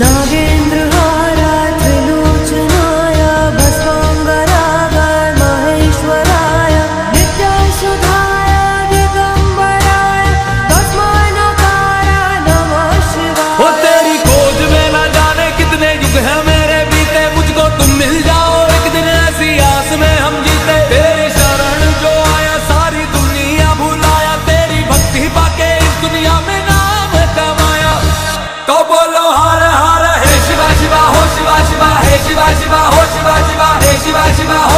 नागेन्द्र 하지마 하지마 하지마